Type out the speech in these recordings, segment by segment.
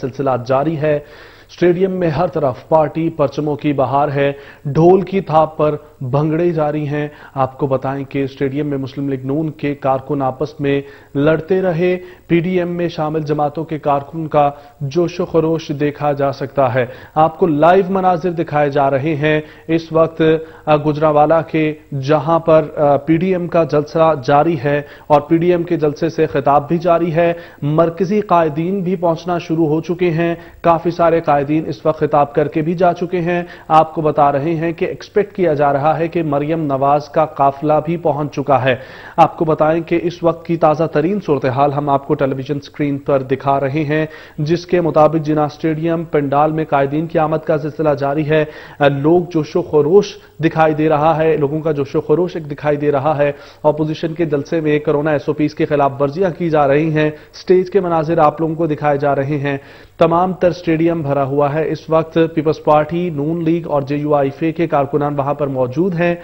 सिलसिला जारी है। स्टेडियम में हर तरफ़ पार्टी, परचमों की बहार है। ढोल की थाप पर भंगड़े जारी हैं। आपको बताएँ कि स्टेडियम में मुस्लिम लीग नून के कारकुन आपस में लड़ते रहे। पीडीएम में शामिल जमातों के कारकुन का जोशो खरोश देखा जा सकता है। आपको लाइव मनाजिर दिखाए जा रहे हैं। इस वक्त गुजरावाला के, जहाँ पर पीडीएम का जलसा जारी है और पीडीएम के जलसे से खिताब भी जारी है। मरकजी कायदीन भी पहुँचना शुरू हो चुके हैं। काफ़ी सारे कायदीन इस वक्त खिताब करके भी जा चुके हैं। आपको बता रहे हैं कि एक्सपेक्ट किया जा रहा है कि मरियम नवाज़ का काफिला भी पहुँच चुका है। आपको बताएँ कि इस वक्त की ताज़ा तरीन सूरत हाल हम आपको टेलीविज़न स्क्रीन पर दिखा रहे हैं, जिसके मुताबिक जिना स्टेडियम पंडाल में कायदीन की आमद का सिलसिला जारी है। लोग जोशो खरोश दिखाई दे रहा है, लोगों का जोशो खरोश एक दिखाई दे रहा है। अपोजिशन के जलसे में कोरोना एसओपीज के खिलाफ वर्जियाँ की जा रही हैं। स्टेज के मनाजिर आप लोगों को दिखाए जा रहे हैं। तमाम तर स्टेडियम भरा हुआ है। इस वक्त पीपल्स पार्टी, नून लीग और जेयूआईफे के कारकुनान वहाँ पर मौजूद हैं।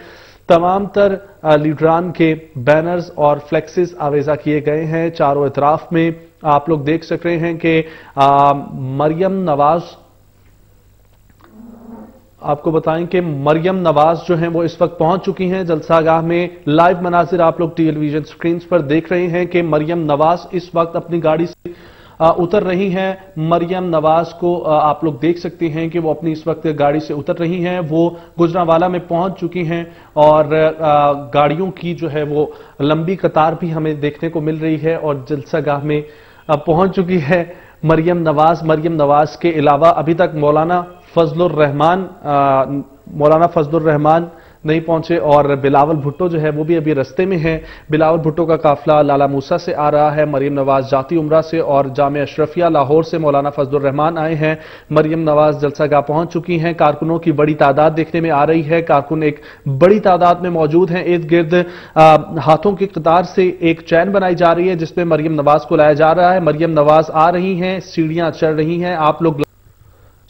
तमाम तर लीडरान के बैनर्स और फ्लेक्सिस आवेजा किए गए हैं। चारों इतराफ में आप लोग देख सक रहे हैं कि मरियम नवाज़, आपको बताएँ कि मरियम नवाज़ जो हैं वो इस वक्त पहुँच चुकी हैं। जलसागाह में लाइव मनाजिर आप लोग टेलीविज़न स्क्रीन पर देख रहे हैं कि मरियम नवाज़ इस वक्त अपनी गाड़ी से उतर रही हैं। मरियम नवाज़ को आप लोग देख सकते हैं कि वो अपनी इस वक्त गाड़ी से उतर रही हैं। वो गुजरावाला में पहुँच चुकी हैं और गाड़ियों की जो है वो लंबी कतार भी हमें देखने को मिल रही है और जलसागाह में पहुँच चुकी है मरियम नवाज़। मरियम नवाज़ के अलावा अभी तक मौलाना फजलुर रहमान मौलाना फजलुर रहमान नहीं पहुँचे और बिलावल भुट्टो जो है वो भी अभी रस्ते में है। बिलावल भुट्टो का काफिला लाला मूसा से आ रहा है। मरियम नवाज़ जाती उमरा से और जाम अशरफिया लाहौर से मौलाना फजल रहमान आए हैं। मरियम नवाज़ जलसागाह पहुँच चुकी हैं। कारकुनों की बड़ी तादाद देखने में आ रही है। कारकुन एक बड़ी तादाद में मौजूद हैं। इर्द गिर्द हाथों की कतार से एक चैन बनाई जा रही है, जिसमें मरियम नवाज़ को लाया जा रहा है। मरियम नवाज़ आ रही हैं। सीढ़ियाँ चढ़ रही हैं। आप लोग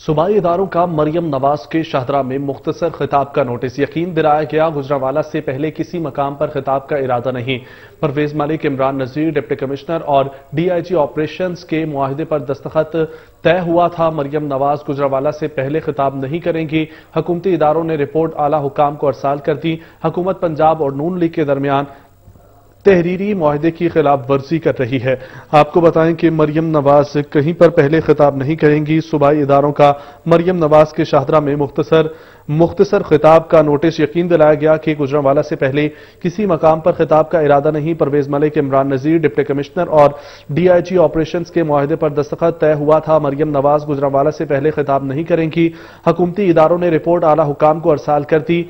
सूबाई इदारों का मरियम नवाज़ के शाहदरा में मुख्तसर खिताब का नोटिस। यकीन दिलाया गया, गुजरावाला से पहले किसी मकाम पर खिताब का इरादा नहीं। परवेज मलिक, इमरान नजीर, डिप्टी कमिश्नर और डीआईजी ऑपरेशन के माहदे पर दस्तखत तय हुआ था। मरियम नवाज़ गुजरावाला से पहले खिताब नहीं करेंगी। हुकूमती इदारों ने रिपोर्ट आला हुकाम को अरसाल कर दी। हुकूमत पंजाब और नून लीग के दरमियान तहरीरी माहदे की खिलाफ वर्जी कर रही है। आपको बताएँ कि मरियम नवाज़ कहीं पर पहले खिताब नहीं करेंगी। सूबाई इदारों का मरियम नवाज़ के शाहदरा में मुख्तसर मुख्तसर खिताब का नोटिस यकीन दिलाया गया कि गुजरावाला से पहले किसी मकाम पर खिताब का इरादा नहीं। परवेज मलिक, इमरान नजीर, डिप्टी कमिश्नर और डीआईजी ऑपरेशन के माहदे पर दस्तखत तय हुआ था। मरियम नवाज़ गुजरावाला से पहले खिताब नहीं करेंगी। हुकूमती इदारों ने रिपोर्ट आला हुकाम को अरसाल कर दी।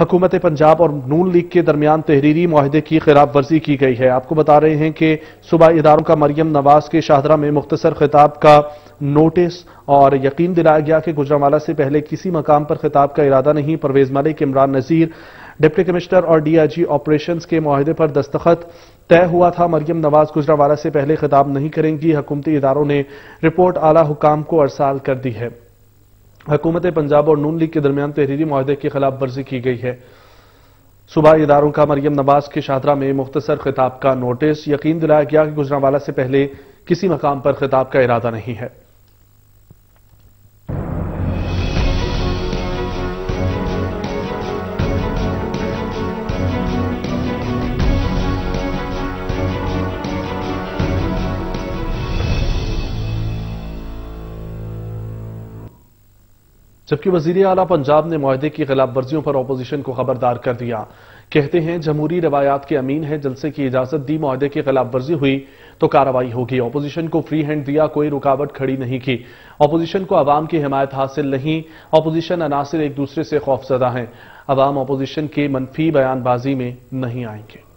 हुकूमत पंजाब और नून लीग के दरमियान तहरीरी माहदे की खिलाफ वर्जी की गई है। आपको बता रहे हैं कि सूबाई इदारों का मरियम नवाज़ के शाहदरा में मुख्तसर खिताब का नोटिस और यकीन दिलाया गया कि गुजरावाला से पहले किसी मकाम पर खिताब का इरादा नहीं। परवेज मलिक, इमरान नजीर, डिप्टी कमिश्नर और डीआईजी ऑपरेशन के माहदे पर दस्तखत तय हुआ था। मरियम नवाज़ गुजरावाला से पहले खिताब नहीं करेंगी। हुकूमती इदारों ने रिपोर्ट आला हुकाम को अरसाल कर दी है। हुकूमत पंजाब और नून लीग के दरमियान तहरीरी माहदे की खिलाफ वर्जी की गई है। सुबह इदारों का मरियम नवाज़ के शाहरा में मुख्तसर खिताब का नोटिस। यकीन दिलाया गया कि गुजरावाला से पहले किसी मकाम पर खिताब का इरादा नहीं है। जबकि वज़ीर अला पंजाब ने माहदे की खिलाफ वर्जियों पर अपोजिशन को खबरदार कर दिया। कहते हैं, जमहूरी रवायात के अमीन है, जलसे की इजाज़त दी माहदे की खिलाफ वर्जी हुई तो कार्रवाई होगी। अपोजिशन को फ्री हैंड दिया, कोई रुकावट खड़ी नहीं की। अपोजिशन को अवाम की हिमायत हासिल नहीं अपोजिशन अनासर एक दूसरे से खौफजदा हैं। अवाम अपोजिशन के मनफी बयानबाजी में नहीं आएँगे।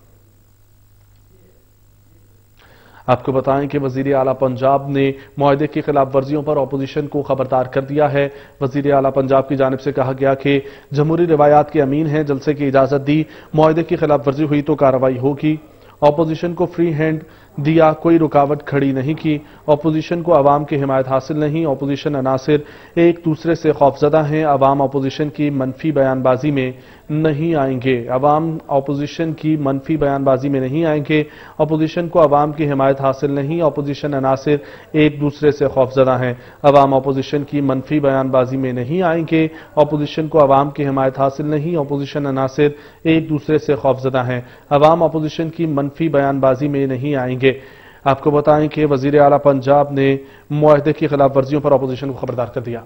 आपको बताएँ कि वज़ीर अला पंजाब ने माहदे की खिलाफ वर्जियों पर अपोजिशन को खबरदार कर दिया है। वज़ीर अला पंजाब की जानब से कहा गया कि जमहूरी रवायात के अमीन हैं, जलसे की इजाज़त दी, माहदे की खिलाफ वर्जी हुई तो कार्रवाई होगी। अपोजिशन को फ्री हैंड दिया, कोई रुकावट खड़ी नहीं की। अपोजिशन को अवाम की हिमायत हासिल नहीं। अपोजिशन अनासर एक दूसरे से खौफजदा हैं। अवाम अपोजिशन की मनफी बयानबाजी में नहीं आएँगे। अवाम अपोजिशन की मनफी बयानबाजी में नहीं आएँगे। अपोजिशन को अवाम की हिमायत हासिल नहीं। अपोजिशन अनासिर एक दूसरे से खौफजदा हैं। अवाम अपोजिशन की मनफी बयानबाजी में नहीं आएँगे। अपोजिशन को अवाम की हिमायत हासिल नहीं। अपोजिशन अनासिर एक दूसरे से खौफजदा हैं। अवाम अपोजिशन की मनफी बयानबाजी में नहीं आएँगे। आपको बताएँ कि वज़ीर अला पंजाब ने मुआहदे की खिलाफ वर्जियों पर अपोजिशन को खबरदार कर दिया।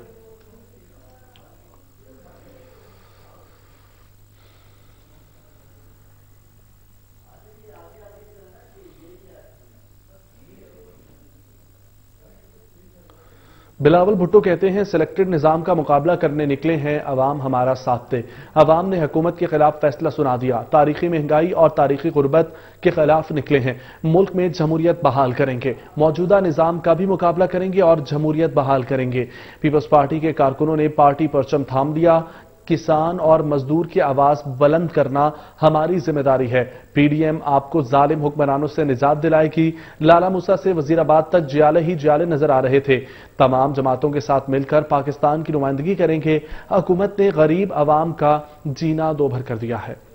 बिलावल भुट्टो कहते हैं, सिलेक्टेड निज़ाम का मुकाबला करने निकले हैं, अवाम हमारा साथ दे। अवाम ने हुकूमत के खिलाफ फैसला सुना दिया। तारीखी महँगाई और तारीखी गुर्बत के खिलाफ निकले हैं। मुल्क में जमहूरियत बहाल करेंगे। मौजूदा निज़ाम का भी मुकाबला करेंगे और जमहूरियत बहाल करेंगे। पीपल्स पार्टी के कारकुनों ने पार्टी परचम थाम दिया। किसान और मजदूर की आवाज़ बुलंद करना हमारी ज़िम्मेदारी है। पीडीएम आपको जालिम हुक्मरानों से निजात दिलाएगी। लाला मूसा से वजीराबाद तक जियाले ही जियाले नज़र आ रहे थे। तमाम जमातों के साथ मिलकर पाकिस्तान की नुमाइंदगी करेंगे। हुकूमत ने गरीब आवाम का जीना दोभर कर दिया है।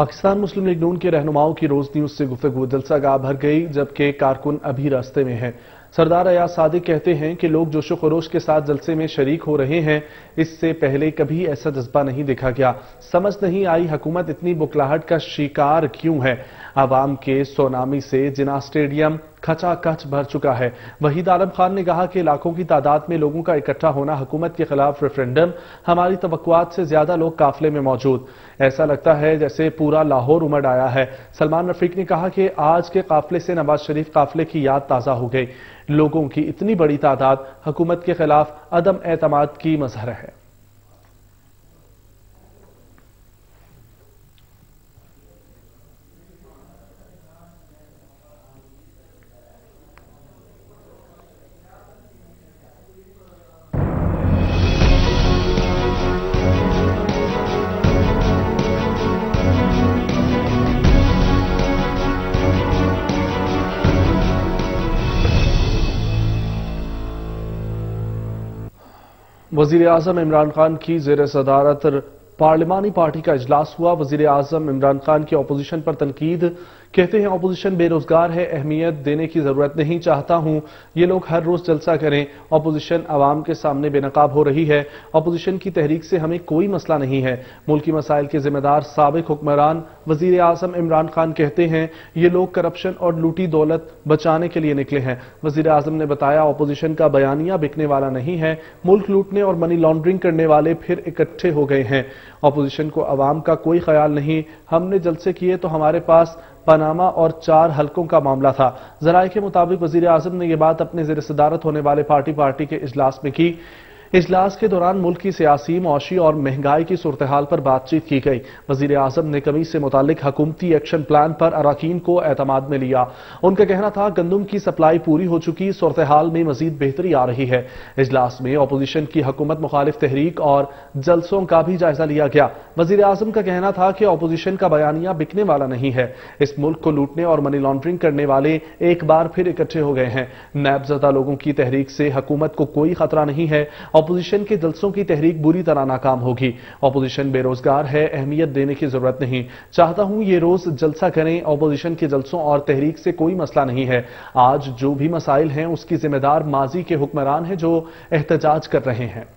पाकिस्तान मुस्लिम लीग नून के रहनुमाओं की रोज न्यूज़ से गुफ्तगु। जलसा गाह भर गई, जबकि कारकुन अभी रास्ते में है। सरदार अयाज सादिक कहते हैं कि लोग जोशो खरोश के साथ जलसे में शरीक हो रहे हैं। इससे पहले कभी ऐसा जज्बा नहीं देखा गया। समझ नहीं आई, हुकूमत इतनी बुकलाहट का शिकार क्यों है? आवाम के सोनामी से जिना स्टेडियम खचाखच भर चुका है। वहीद आलम खान ने कहा कि लाखों की तादाद में लोगों का इकट्ठा होना हुकूमत के खिलाफ रेफरेंडम हमारी तवक्कुआत से ज़्यादा लोग काफिले में मौजूद। ऐसा लगता है जैसे पूरा लाहौर उमड़ आया है। सलमान रफीक ने कहा कि आज के काफिले से नवाज़ शरीफ काफिले की याद ताज़ा हो गई। लोगों की इतनी बड़ी तादाद हुकूमत के खिलाफ अदम एतमाद की मजहर है। वज़ीर आज़म इमरान खान की जेर सदारत पार्लिमानी पार्टी का इजलास हुआ। वज़ीर आज़म इमरान खान की अपोजिशन पर तनकीद कहते हैं अपोजिशन बेरोजगार है, अहमियत देने की ज़रूरत नहीं, चाहता हूँ। ये लोग हर रोज जलसा करें। अपोजिशन आवाम के सामने बेनकाब हो रही है। अपोजिशन की तहरीक से हमें कोई मसला नहीं है। मुल्की मसाइल के जिम्मेदार सबक हुक्मरान वज़ीर आज़म इमरान खान कहते हैं, ये लोग करप्शन और लूटी दौलत बचाने के लिए निकले हैं। वज़ीर आज़म ने बताया अपोजिशन का बयानिया बिकने वाला नहीं है। मुल्क लूटने और मनी लॉन्ड्रिंग करने वाले फिर इकट्ठे हो गए हैं। अपोजिशन को आवाम का कोई ख्याल नहीं। हमने जलसे किए तो हमारे पास पनामा और चार हलकों का मामला था। जराये के मुताबिक वज़ीर आज़म ने यह बात अपने जेर सदारत होने वाले पार्टी पार्टी के इजलास में की। इजलास के दौरान मुल्क की सियासी मौशी और महँगाई की सूरत हाल पर बातचीत की गई। वज़ीर आज़म ने कमी से मुतालिक हकूमती एक्शन प्लान पर अरकान को एतमाद में लिया। उनका कहना था, गंदम की सप्लाई पूरी हो चुकी सूरत हाल में मजीद बेहतरी आ रही है। इजलास में अपोजिशन की हुकूमत मुखालिफ तहरीक और जलसों का भी जायजा लिया गया। वज़ीर आज़म का कहना था कि अपोजिशन का बयानिया बिकने वाला नहीं है। इस मुल्क को लूटने और मनी लॉन्ड्रिंग करने वाले एक बार फिर इकट्ठे हो गए हैं। नैबजदा लोगों की तहरीक से हकूमत को कोई खतरा नहीं है अपोजिशन के जलसों की तहरीक बुरी तरह नाकाम होगी। अपोजिशन बेरोजगार है, अहमियत देने की ज़रूरत नहीं। चाहता हूँ ये रोज जलसा करें अपोजिशन के जलसों और तहरीक से कोई मसला नहीं है। आज जो भी मसाइल हैं, उसकी जिम्मेदार माजी के हुक्मरान हैं जो एहतजाज कर रहे हैं।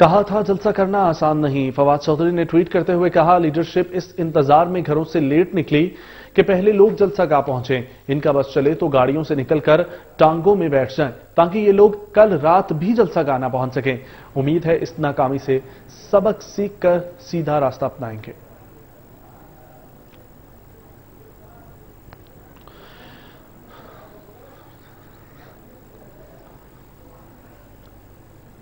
कहा था, जलसा करना आसान नहीं। फवाद चौधरी ने ट्वीट करते हुए कहा, लीडरशिप इस इंतज़ार में घरों से लेट निकली। कि पहले लोग जलसा गा पहुँचे। इनका बस चले तो गाड़ियों से निकलकर टांगों में बैठ जाएँ, ताकि ये लोग कल रात भी जलसा गाना पहुँच सकें। उम्मीद है इस नाकामी से सबक सीखकर सीधा रास्ता अपनाएँगे।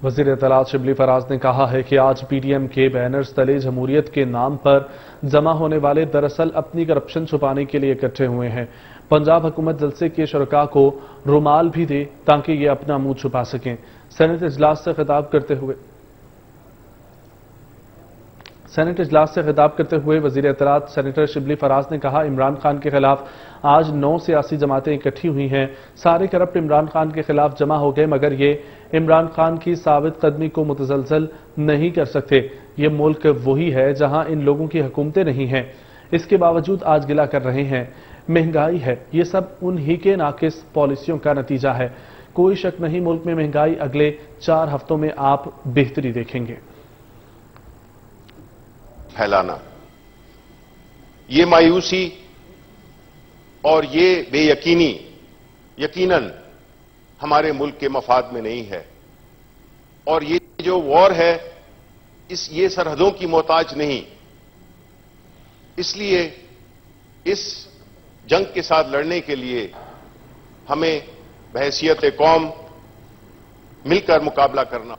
वज़ीर तलाद शिबली फराज ने कहा है कि आज पी डी एम के बैनर्स तले जमहूरियत के नाम पर जमा होने वाले दरअसल अपनी करप्शन छुपाने के लिए इकट्ठे हुए हैं। पंजाब हुकूमत जलसे के शुरा को रुमाल भी दे ताकि ये अपना मुँह छुपा सकें। सेनेट इजलास से खिताब करते हुए सेनेट इजलास से खिताब करते हुए वज़ीर एतरात सेनेटर शिबली फराज ने कहा, इमरान खान के खिलाफ आज नौ सियासी जमातें इकट्ठी हुई हैं। सारे करप्ट इमरान खान के खिलाफ जमा हो गए, मगर ये इमरान खान की साबित कदमी को मुतजलजल नहीं कर सकते। ये मुल्क वही है जहाँ इन लोगों की हुकूमतें नहीं हैं। इसके बावजूद आज गिला कर रहे हैं। महँगाई है। ये सब उन्हीं के नाकिस पॉलिसियों का नतीजा है। कोई शक नहीं, मुल्क में महँगाई अगले चार हफ्तों में आप बेहतरी देखेंगे। फैलाना। ये मायूसी और ये बेयकीनी, यकीनन हमारे मुल्क के मफाद में नहीं है। और ये जो वॉर है, इस ये सरहदों की मोहताज नहीं। इसलिए इस जंग के साथ लड़ने के लिए हमें बहसीत कौम मिलकर मुकाबला करना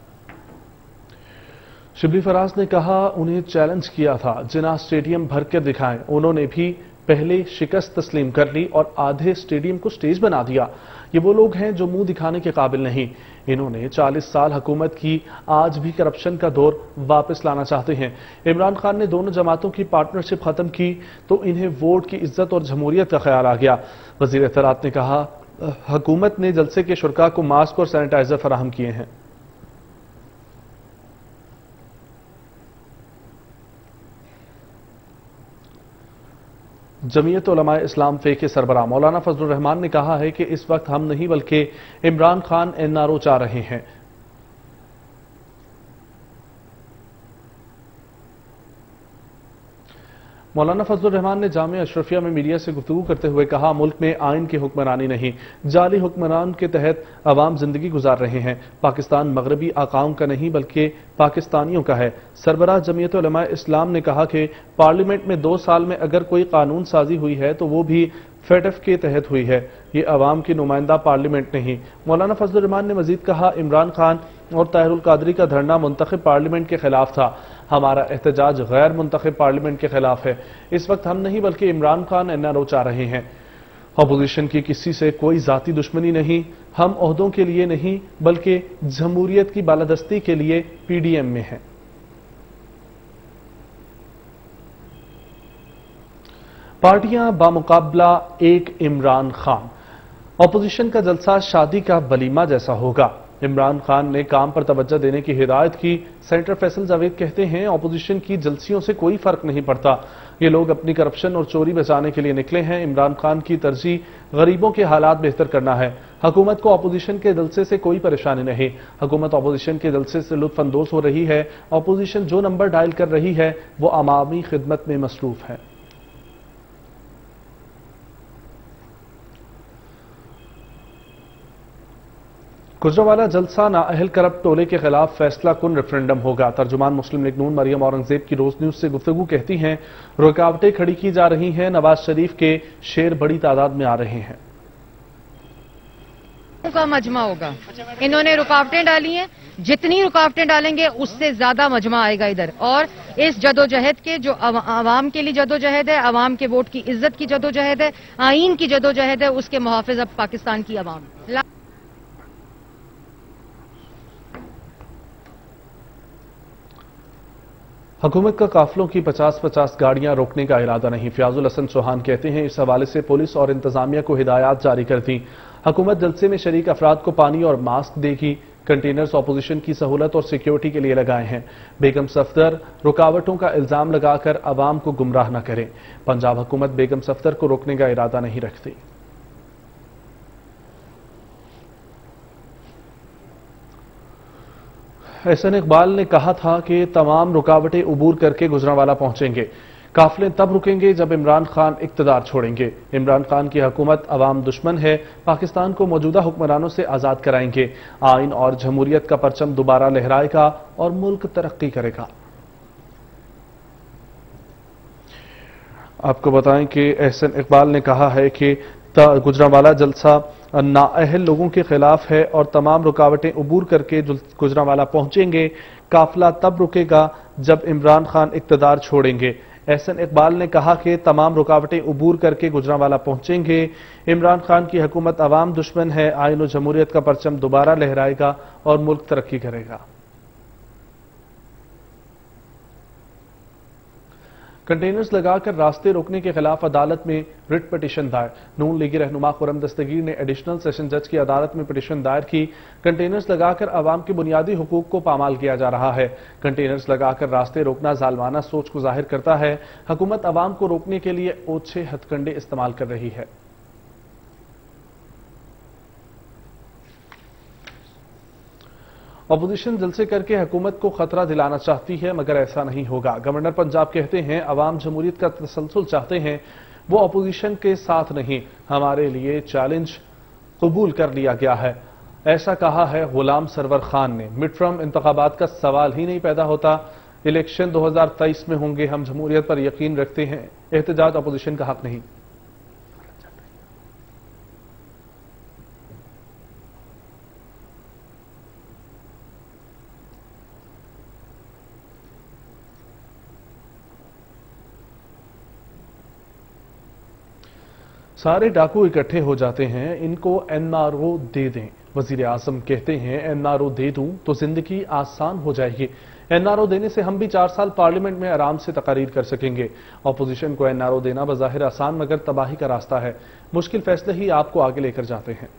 शिबली फराज ने कहा, उन्हें चैलेंज किया था। जिना स्टेडियम भर के दिखाएँ। उन्होंने भी पहले शिकस्त तस्लीम कर ली और आधे स्टेडियम को स्टेज बना दिया। ये वो लोग हैं जो मुँह दिखाने के काबिल नहीं। इन्होंने 40 साल हुकूमत की, आज भी करप्शन का दौर वापस लाना चाहते हैं। इमरान खान ने दोनों जमातों की पार्टनरशिप खत्म की तो इन्हें वोट की इज़्ज़त और जमहूरियत का ख्याल आ गया। वज़ीर एतरात ने कहा, हुकूमत ने जलसे के शुरा को मास्क और सैनिटाइजर फराहम किए हैं। जमीयत इस्लाम फे के सरबरा, मौलाना फजल रहमान ने कहा है कि इस वक्त हम नहीं, बल्कि इमरान खान एनआरओ चाह रहे हैं। मौलाना फजल रहमान ने जाम अशरफिया में मीडिया से गुफ्तु करते हुए कहा, मुल्क में आइन की हुक्मरानी नहीं, जाली हुक्मरान के तहत अवाम ज़िंदगी गुजार रहे हैं। पाकिस्तान मगरबी आकाओं का नहीं, बल्कि पाकिस्तानियों का है। सरबराह जमीयत इस्लाम ने कहा कि पार्लियामेंट में दो साल में अगर कोई कानून साजी हुई है तो वो भी फेडफ के तहत हुई है। ये अवाम की नुमाइंदा पार्लियामेंट नहीं। मौलाना फजल रहमान ने मजीद कहा, इमरान खान और ताहरुल कादरी का धरना मुंतब पार्लियामेंट के खिलाफ था। हमारा एहतजाज गैर मुंतब पार्लियामेंट के खिलाफ है। इस वक्त हम नहीं, बल्कि Imran Khan N R O चाह रहे हैं। अपोजिशन की किसी से कोई जाति दुश्मनी नहीं, हम अहदों के लिए नहीं, बल्कि जमहूरियत की बालादस्ती के लिए पीडीएम में है। पार्टियाँ बामुकाबला एक इमरान खान। ऑपोजिशन का जलसा शादी का वलीमा जैसा होगा। इमरान खान ने काम पर तवज्जो देने की हिदायत की। सेनेटर फैसल जावेद कहते हैं ऑपोजिशन की जलसियों से कोई फ़र्क नहीं पड़ता। ये लोग अपनी करप्शन और चोरी बचाने के लिए निकले हैं। इमरान खान की तरजीह गरीबों के हालात बेहतर करना है। हुकूमत को अपोजिशन के जलसे से कोई परेशानी नहीं। हुकूमत अपोजिशन के जलसे से लुत्फानंदोज हो रही है। अपोजिशन जो नंबर डायल कर रही है, वो अमामी खिदमत में मसरूफ है। गुजरावाला जलसा नाअहल करप टोले के खिलाफ फैसला कुन रेफरेंडम होगा? तर्जुमान मुस्लिम लीग नून मरियम औरंगज़ेब की रोज न्यूज़ से गुफ्तु कहती हैं, रुकावटें खड़ी की जा रही हैं, नवाज़ शरीफ के शेर बड़ी तादाद में आ रहे हैं। का मजमा होगा। इन्होंने रुकावटें डाली हैं। जितनी रुकावटें डालेंगे, उससे ज़्यादा मजमा आएगा इधर। और इस जदोजहद के जो आवाम के लिए जदोजहद है, आवाम के वोट की इज़्ज़त की जदोजहद है, आइन की जदोजहद है, उसके मुहाफिज अब पाकिस्तान की आवाम। हुकूमत का काफिलों की 50-50 गाड़ियाँ रोकने का इरादा नहीं। फ्याजुल हसन चौहान कहते हैं, इस हवाले से पुलिस और इंतजामिया को हिदायत जारी कर दी। हुकूमत जलसे में शरीक अफराद को पानी और मास्क देगी। कंटेनर्स अपोजिशन की सहूलत और सिक्योरिटी के लिए लगाए हैं। बेगम सफदर रुकावटों का इल्ज़ाम लगाकर आवाम को गुमराह न करें। पंजाब हुकूमत बेगम सफदर को रोकने का इरादा नहीं रखती। एहसन इकबाल ने कहा था कि तमाम रुकावटें उबूर करके गुजरावाला पहुँचेंगे। काफिले तब रुकेंगे जब इमरान खान इकतदार छोड़ेंगे। इमरान खान की हुकूमत अवाम दुश्मन है, पाकिस्तान को मौजूदा हुक्मरानों से आज़ाद कराएँगे। आइन और जमहूरियत का परचम दोबारा लहराएगा और मुल्क तरक्की करेगा। आपको बताएँ कि एहसन इकबाल ने कहा है कि गुजरावाला जलसा नाअहल लोगों के खिलाफ है और तमाम रुकावटें अबूर करके गुजरावाला पहुँचेंगे। काफिला तब रुकेगा जब इमरान खान इकतदार छोड़ेंगे। एहसन इकबाल ने कहा कि तमाम रुकावटें अबूर करके गुजरावाला पहुँचेंगे। इमरान खान की हुकूमत अवाम दुश्मन है आइन जमूरियत का परचम दोबारा लहराएगा और मुल्क तरक्की करेगा। कंटेनर्स लगाकर रास्ते रोकने के खिलाफ अदालत में रिट पटिशन दायर। नून लीगी रहनुमा खुरम दस्तगीर ने एडिशनल सेशन जज की अदालत में पटिशन दायर की। कंटेनर्स लगाकर आवाम के बुनियादी हकूक को पामाल किया जा रहा है। कंटेनर्स लगाकर रास्ते रोकना जालमाना सोच को ज़ाहिर करता है। हकूमत आवाम को रोकने के लिए ओछे हथकंडे इस्तेमाल कर रही है। अपोजिशन जलसे करके हुकूमत को खतरा दिलाना चाहती है, मगर ऐसा नहीं होगा। गवर्नर पंजाब कहते हैं अवाम जमहूरियत का तसलसल चाहते हैं, वो अपोजिशन के साथ नहीं, हमारे लिए चैलेंज कबूल कर लिया गया है। ऐसा कहा है गुलाम सरवर खान ने। मिड टर्म इंतबात का सवाल ही नहीं पैदा होता। इलेक्शन 2023 में होंगे, हम जमहूरियत पर यकीन रखते हैं, एहतजाज अपोजिशन का हक नहीं। सारे डाकू इकट्ठे हो जाते हैं, इनको एनआरओ दे दें। वज़ीर आज़म कहते हैं एनआरओ दे दूँ तो ज़िंदगी आसान हो जाएगी। एनआरओ देने से हम भी चार साल पार्लियामेंट में आराम से तकारीर कर सकेंगे। अपोजिशन को एनआरओ देना बजाहिर आसान मगर तबाही का रास्ता है। मुश्किल फैसले ही आपको आगे लेकर जाते हैं।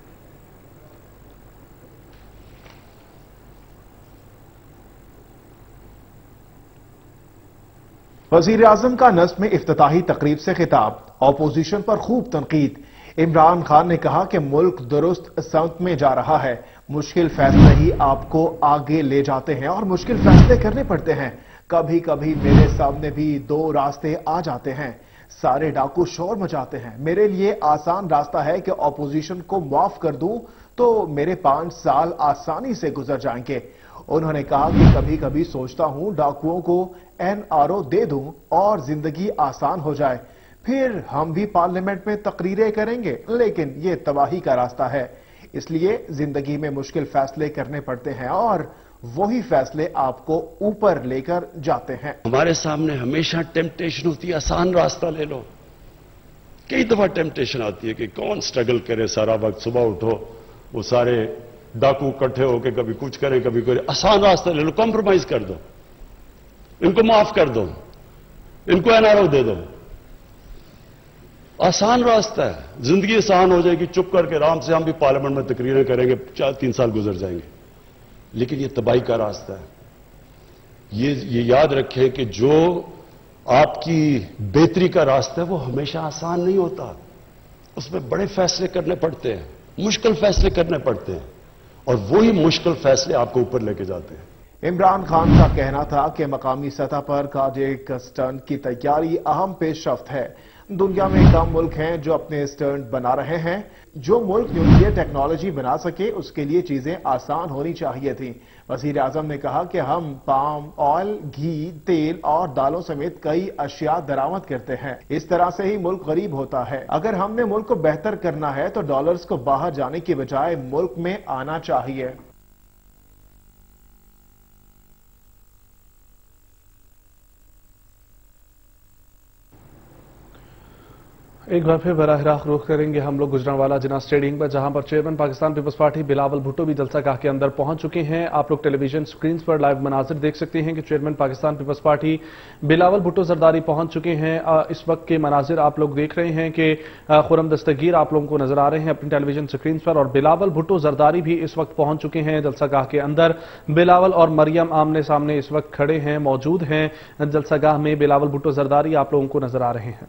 वज़ीर आज़म का नस्ब में इफ्ताही तकरीब से खिताब। अपोजिशन पर खूब तनकीद। इमरान खान ने कहा कि मुल्क दुरुस्त संत में जा रहा है। मुश्किल फैसले ही आपको आगे ले जाते हैं और मुश्किल फैसले करने पड़ते हैं। कभी कभी मेरे सामने भी दो रास्ते आ जाते हैं। सारे डाकू शोर मचाते हैं। मेरे लिए आसान रास्ता है कि ऑपोजिशन को माफ़ कर दूँ तो मेरे पाँच साल आसानी से गुजर जाएँगे। उन्होंने कहा कि कभी कभी सोचता हूँ, डाकुओं को एनआरओ दे दूँ और ज़िंदगी आसान हो जाए। फिर हम भी पार्लियामेंट में तकरीरें करेंगे, लेकिन ये तबाही का रास्ता है। इसलिए ज़िंदगी में मुश्किल फैसले करने पड़ते हैं और वही फैसले आपको ऊपर लेकर जाते हैं। हमारे सामने हमेशा टेम्पटेशन होती है, आसान रास्ता ले लो। कई दफ़ा टेम्पटेशन आती है कि कौन स्ट्रगल करे, सारा वक्त सुबह उठो, वो सारे डाकू इकट्ठे होकर कभी कुछ करें, कभी करे आसान रास्ता ले लो कॉम्प्रोमाइज कर दो। इनको माफ़ कर दो। इनको एनआरओ दे दो। आसान रास्ता है। ज़िंदगी आसान हो जाएगी। चुप करके आराम से हम भी पार्लियामेंट में तकरीरें करेंगे। चार, तीन साल गुजर जाएँगे। लेकिन ये तबाही का रास्ता है। ये ये याद रखें कि जो आपकी बेहतरी का रास्ता है, वो हमेशा आसान नहीं होता। उसमें बड़े फैसले करने पड़ते हैं। मुश्किल फैसले करने पड़ते हैं। और वही मुश्किल फैसले आपको ऊपर लेके जाते हैं। इमरान खान का कहना था कि मकामी सतह पर कार्डियक स्टंट की तैयारी अहम पेशरफ्त है। दुनिया में कम मुल्क हैं जो अपने स्टंट बना रहे हैं। जो मुल्क न्यूक्लियर टेक्नोलॉजी बना सके, उसके लिए चीज़ें आसान होनी चाहिए थी। वज़ीर आज़म ने कहा कि हम पाम, ऑयल, घी, तेल और दालों समेत कई अशिया दरामद करते हैं। इस तरह से ही मुल्क गरीब होता है। अगर हमने मुल्क को बेहतर करना है तो डॉलर्स को बाहर जाने के बजाय मुल्क में आना चाहिए। एक बार फिर बराह राख रुख करेंगे हम लोग गुजरावाला जिना स्टेडियम पर, जहाँ पर chairman Pakistan Peoples Party Bilawal Bhutto भी जलसा गाह के अंदर पहुँच चुके हैं। आप लोग टेलीविज़न स्क्रीन पर लाइव मनाजिर देख सकते हैं कि chairman Pakistan Peoples Party Bilawal Bhutto Zardari पहुँच चुके हैं। इस वक्त के मनाजिर आप लोग देख रहे हैं कि खुरम दस्तगीर आप लोगों को नज़र आ रहे हैं अपनी टेलीविज़न स्क्रीन पर और बिलावल भुट्टो जरदारी भी इस वक्त पहुँच चुके हैं जलसा गाह के अंदर। बिलावल और मरियम आमने सामने इस वक्त खड़े हैं, मौजूद हैं। जलसा गाह में बिलावल भुट्टो जरदारी आप लोगों को नज़र आ रहे हैं।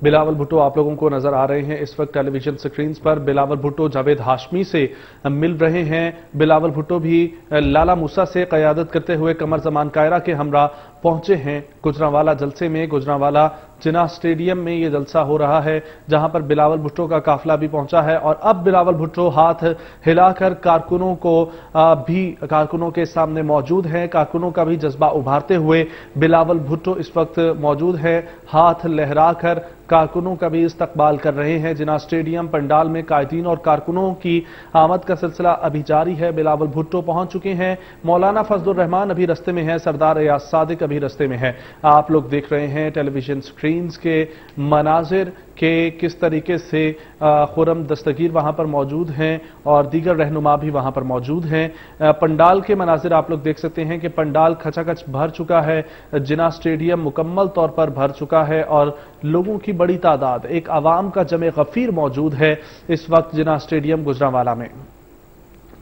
बिलावल भुट्टो आप लोगों को नज़र आ रहे हैं इस वक्त टेलीविज़न स्क्रीन पर। बिलावल भुट्टो जावेद हाशमी से मिल रहे हैं। बिलावल भुट्टो भी लाला मूसा से कयादत करते हुए कमर जमान कायरा के हमरा पहुँचे हैं। गुजरावाला जलसे में गुजरावाला जिना स्टेडियम में ये जलसा हो रहा है, जहाँ पर बिलावल भुट्टो का काफिला भी पहुँचा है और अब बिलावल भुट्टो हाथ हिलाकर कारकुनों को भी, कारकुनों के सामने मौजूद हैं। कारकुनों का भी जज्बा उभारते हुए बिलावल भुट्टो इस वक्त मौजूद है, हाथ लहराकर कारकुनों का भी इस्तकबाल कर रहे हैं। जिना स्टेडियम, पंडाल में कायदीन और कारकुनों की आमद का सिलसिला अभी जारी है। बिलावल भुट्टो पहुँच चुके हैं। मौलाना फजलुर रहमान अभी रस्ते में है, सरदार अयाज सादिक अभी रस्ते में है। आप लोग देख रहे हैं टेलीविज़न स्क्रीन। के मनाजिर के किस तरीके से खुरम दस्तगीर वहाँ पर मौजूद हैं और दीगर रहनुमा भी वहाँ पर मौजूद हैं। पंडाल के मनाजिर आप लोग देख सकते हैं कि पंडाल खचाखच भर चुका है, जिना स्टेडियम मुकम्मल तौर पर भर चुका है और लोगों की बड़ी तादाद, एक आवाम का जमे गफीर मौजूद है इस वक्त जिना स्टेडियम गुजरावाला में।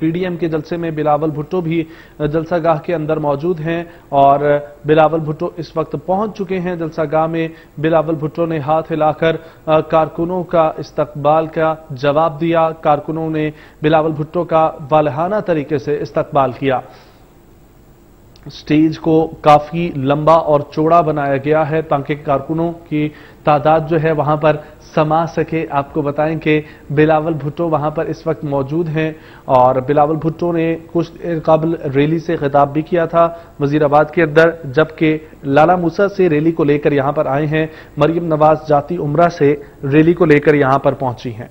पीडीएम के जलसे में बिलावल भुट्टो भी जलसागाह के अंदर मौजूद हैं और बिलावल भुट्टो इस वक्त पहुँच चुके हैं जलसागाह में। बिलावल भुट्टो ने हाथ हिलाकर कारकुनों का इस्तकबाल का जवाब दिया। कारकुनों ने बिलावल भुट्टो का वालहाना तरीके से इस्तकबाल किया। स्टेज को काफ़ी लंबा और चौड़ा बनाया गया है, ताकि कारकुनों की तादाद जो है वहाँ पर समा सके। आपको बताएँ कि बिलावल भुट्टो वहाँ पर इस वक्त मौजूद हैं और बिलावल भुट्टो ने कुछ देर कबल रैली से खिताब भी किया था वजीराबाद के अंदर, जबकि लाला मूसा से रैली को लेकर यहाँ पर आए हैं। मरियम नवाज़ जाति उमरा से रैली को लेकर यहाँ पर पहुँची हैं।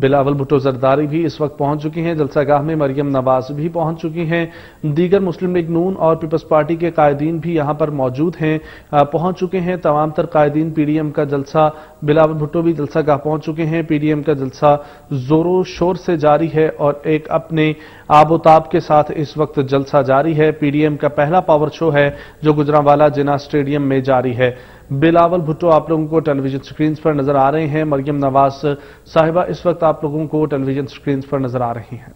बिलावल भुट्टो जरदारी भी इस वक्त पहुँच चुकी हैं। जलसागाह में मरियम नवाज़ भी पहुँच चुकी हैं। दीगर मुस्लिम लीग नून और पीपल्स पार्टी के कायदीन भी यहाँ पर मौजूद हैं। पहुँच चुके हैं। तमाम तर कायदीन पीडीएम का जलसा, बिलावल भुट्टो भी जलसागाह पहुँच चुके हैं। पीडीएम का जलसा जोरों शोर से जारी है और एक अपने आबोताब के साथ इस वक्त जलसा जारी है। पीडीएम का पहला पावर शो है जो गुजरावाला जिना स्टेडियम में जारी है। बिलावल भुट्टो, आप लोगों को टेलीविज़न स्क्रीन पर नज़र आ रहे हैं। मरियम नवाज़ साहिबा, इस वक्त आप लोगों को टेलीविज़न स्क्रीन पर नज़र आ रही हैं।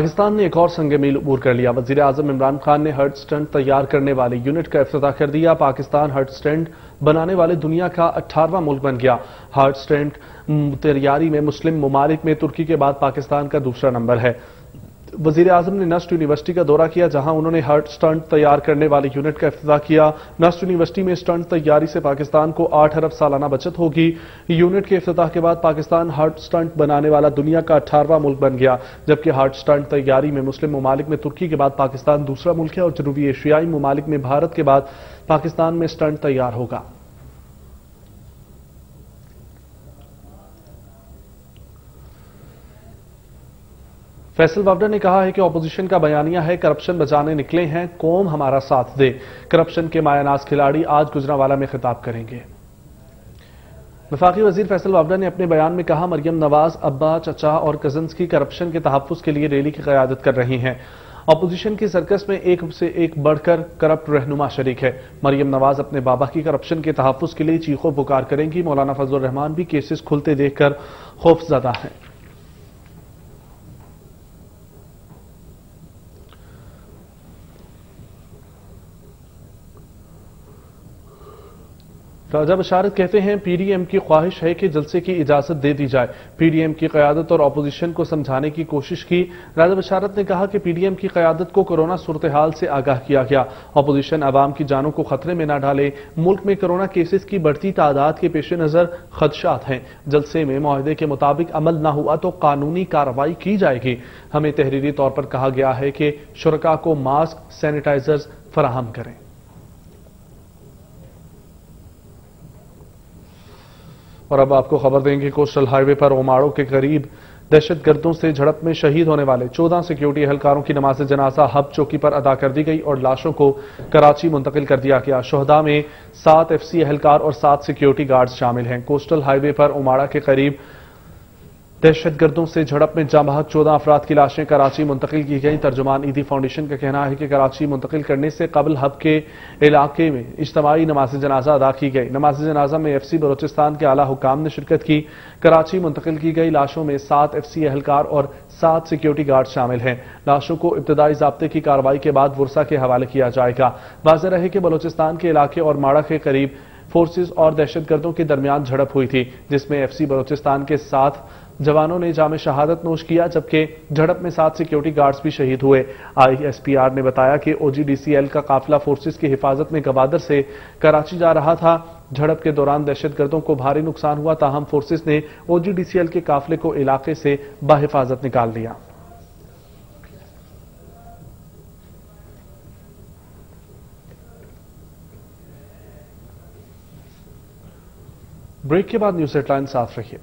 पाकिस्तान ने एक और संग मील अबूर कर लिया। वज़ीर आज़म इमरान खान ने हर्ट स्टैंड तैयार करने वाले यूनिट का अफ्ताह कर दिया। पाकिस्तान हर्ट स्टैंड बनाने वाले दुनिया का अट्ठारहवां मुल्क बन गया। हर्ट स्टैंड तैयारी में मुस्लिम ममालिक में तुर्की के बाद पाकिस्तान का दूसरा नंबर है। वज़ीर आज़म ने नस्ट यूनिवर्सिटी का दौरा किया, जहाँ उन्होंने हर्ट स्टंट तैयार करने वाले यूनिट का अफ्ताह किया। नस्ट यूनिवर्सिटी में स्टंट तैयारी से पाकिस्तान को आठ अरब सालाना बचत होगी। यूनिट के अफ्ताह के बाद पाकिस्तान हर्ट स्टंट बनाने वाला दुनिया का अठारवा मुल्क बन गया, जबकि हर्ट स्टंट तैयारी में मुस्लिम ममालिक में तुर्की के बाद पाकिस्तान दूसरा मुल्क है और जनूबी एशियाई ममालिक में भारत के बाद पाकिस्तान में स्टंट तैयार होगा। फैसल बावडा ने कहा है कि ऑपोजिशन का बयानिया है करप्शन बचाने निकले हैं, कौम हमारा साथ दे। करप्शन के मायानाज खिलाड़ी आज गुजरावाला में खिताब करेंगे। वफाकी वज़ीर फैसल बावडा ने अपने बयान में कहा, मरियम नवाज़, अब्बा, चचा और कजन्स की करप्शन के तहफ़ के लिए रैली की क्यादत कर रही हैं। अपोजिशन की सर्कस में एक से एक बढ़कर करप्ट रहनुमा शरीक है। मरियम नवाज़ अपने बाबा की करप्शन के तहफ़ के लिए चीखों पुकार करेंगी। मौलाना फजल रहमान भी केसेस खुलते देखकर खौफजदा हैं। राजा बशारत कहते हैं पीडीएम की ख्वाहिश है कि जलसे की इजाज़त दे दी जाए। पीडीएम की क्यादत और अपोजिशन को समझाने की कोशिश की। राजा बशारत ने कहा कि पीडीएम की क्यादत को कोरोना सूरत हाल से आगाह किया गया। अपोजिशन आवाम की जानों को खतरे में न डाले। मुल्क में कोरोना केसेस की बढ़ती तादाद के पेश नज़र खदशात हैं। जलसे में माहदे के मुताबिक अमल न हुआ तो कानूनी कार्रवाई की जाएगी। हमें तहरीरी तौर पर कहा गया है कि शुरा को मास्क, सैनिटाइजर्स फराहम करें। और अब आपको खबर देंगे कोस्टल हाईवे पर ओमाड़ो के करीब दहशत गर्दों से झड़प में शहीद होने वाले 14 सिक्योरिटी एहलकारों की नमाज़ जनाजा हब चौकी पर अदा कर दी गई और लाशों को कराची मुंतकिल कर दिया गया। शोहदा में सात एफसी एहलकार और सात सिक्योरिटी गार्ड्स शामिल हैं। कोस्टल हाईवे पर उमाड़ा के करीब दहशतगर्दों से झड़प में जाम बहक चौदह अफराद की लाशें कराची मुंतकिल की गई। तर्जुमान ईदी फाउंडेशन का कहना है कि कराची मुंतकिल करने से कबल हब के इलाके में इज्तमाही नमाज़ जनाजा अदा की गई। नमाज़ जनाजा में एफ़ सी बलोचिस्तान के आला हुकाम ने शिरकत की। कराची मुंतकिल की गई लाशों में सात एफ़ सी एहलकार और सात सिक्योरिटी गार्ड शामिल हैं। लाशों को इब्तदाई जब्ते की कार्रवाई के बाद वर्षा के हवाले किया जाएगा। वाजह रहे कि बलोचिस्तान के इलाके और माड़ा के करीब फोर्सेज और दहशतगर्दों के दरमियान झड़प हुई थी, जिसमें एफ़ सी बलोचिस्तान के साथ जवानों ने जाम शहादत नोश किया, जबकि झड़प में सात सिक्योरिटी गार्ड्स भी शहीद हुए। आईएसपीआर ने बताया कि ओजीडीसीएल का काफिला फोर्सेज की हिफाजत में गवादर से कराची जा रहा था। झड़प के दौरान दहशतगर्दों को भारी नुकसान हुआ, ताहम फोर्सेज ने ओजीडीसीएल के काफिले को इलाके से बाहिफाजत निकाल लिया। ब्रेक के बाद न्यूज़ हेडलाइन साफ़ रखिए।